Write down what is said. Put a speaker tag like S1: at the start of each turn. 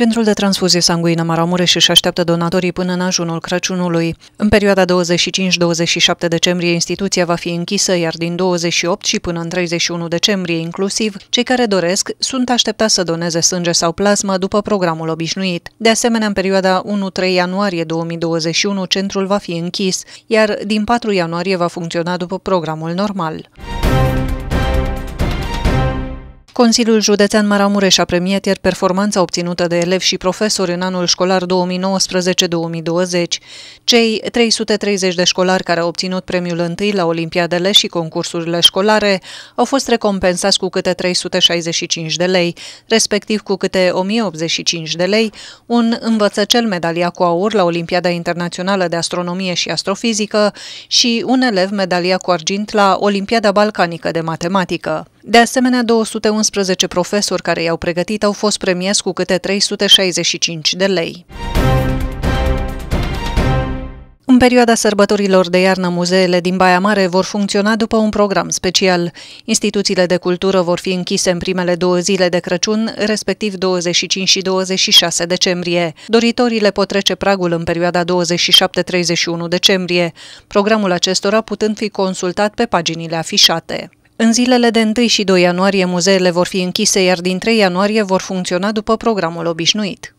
S1: Centrul de transfuzie sanguină Maramureș își așteaptă donatorii până în ajunul Crăciunului. În perioada 25-27 decembrie, instituția va fi închisă, iar din 28 și până în 31 decembrie inclusiv, cei care doresc sunt așteptați să doneze sânge sau plasmă după programul obișnuit. De asemenea, în perioada 1-3 ianuarie 2021, centrul va fi închis, iar din 4 ianuarie va funcționa după programul normal. Consiliul Județean Maramureș a premiat ieri performanța obținută de elevi și profesori în anul școlar 2019-2020. Cei 330 de școlari care au obținut premiul întâi la Olimpiadele și concursurile școlare au fost recompensați cu câte 365 de lei, respectiv cu câte 1085 de lei, un învățăcel medalia cu aur la Olimpiada Internațională de Astronomie și Astrofizică și un elev medalia cu argint la Olimpiada Balcanică de Matematică. De asemenea, 211 profesori care i-au pregătit au fost premiați cu câte 365 de lei. În perioada sărbătorilor de iarnă, muzeele din Baia Mare vor funcționa după un program special. Instituțiile de cultură vor fi închise în primele două zile de Crăciun, respectiv 25 și 26 decembrie. Doritorii le pot trece pragul în perioada 27-31 decembrie, programul acestora putând fi consultat pe paginile afișate. În zilele de 1 și 2 ianuarie muzeele vor fi închise, iar din 3 ianuarie vor funcționa după programul obișnuit.